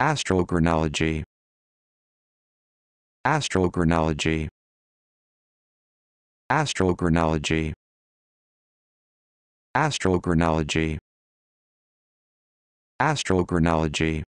Astrochronology. Astrochronology. Astrochronology. Astrochronology. Astrochronology.